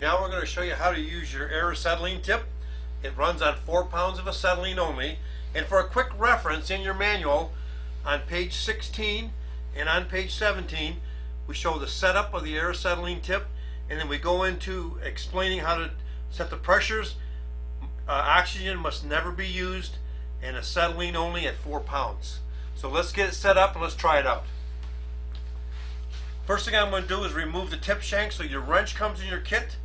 Now we're going to show you how to use your air acetylene tip. It runs on 4 pounds of acetylene only. And for a quick reference in your manual, on page 16 and on page 17, we show the setup of the air acetylene tip and then we go into explaining how to set the pressures. Uh, oxygen must never be used and acetylene only at 4 pounds. So let's get it set up and let's try it out. First thing I'm going to do is remove the tip shank so your wrench comes in your kit.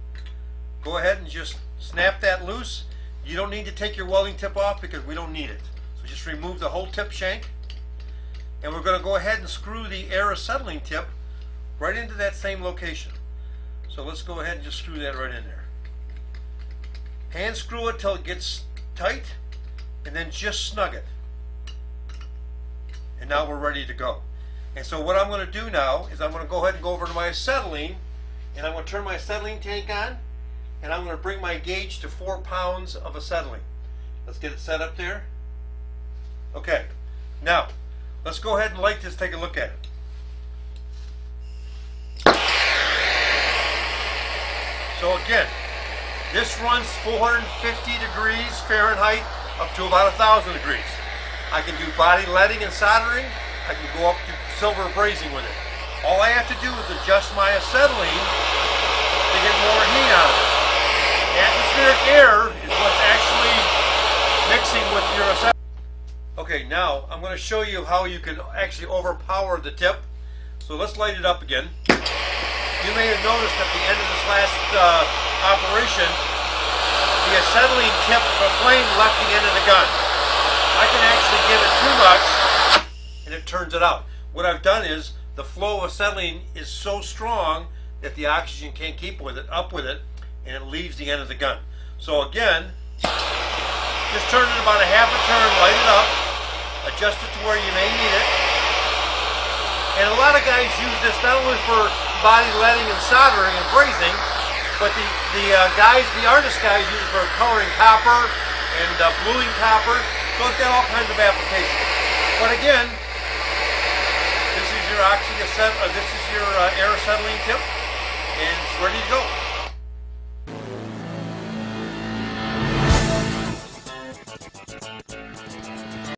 Go ahead and just snap that loose. You don't need to take your welding tip off because we don't need it. So just remove the whole tip shank. And we're going to go ahead and screw the air acetylene tip right into that same location. So let's go ahead and just screw that right in there. Hand screw it till it gets tight and then just snug it. And now we're ready to go. And so what I'm going to do now is I'm going to go ahead and go over to my acetylene and I'm going to turn my acetylene tank on and I'm going to bring my gauge to four pounds of acetylene. Let's get it set up there. Okay, now let's go ahead and light this, take a look at it. So again, this runs 450 degrees Fahrenheit up to about 1,000 degrees. I can do body leading and soldering. I can go up to silver brazing with it. All I have to do is adjust my acetylene to get more heat out of it. Atmospheric air is what's actually mixing with your acetylene. Okay, now I'm going to show you how you can actually overpower the tip. So let's light it up again. You may have noticed at the end of this last uh, operation, the acetylene tip of a flame left the end of the gun. I can actually give it too much and it turns it out. What I've done is the flow of acetylene is so strong that the oxygen can't keep with it, up with it, and it leaves the end of the gun. So again, just turn it about a half a turn, light it up, adjust it to where you may need it. And a lot of guys use this not only for body leading and soldering and brazing, but the, the uh, guys, the artist guys use it for coloring copper and uh, bluing copper. So it's got all kinds of applications. But again, this is your oxy uh, this is your uh, air acetylene tip, and it's ready to go.